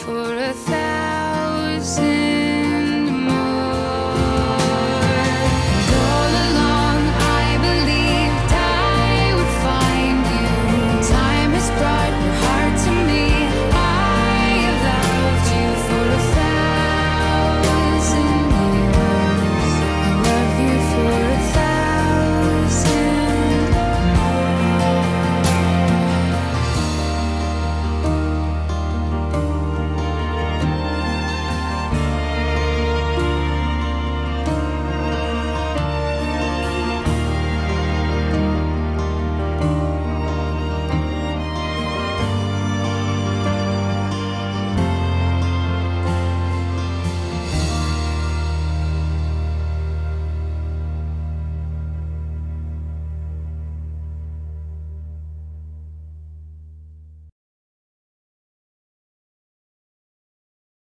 for a thousand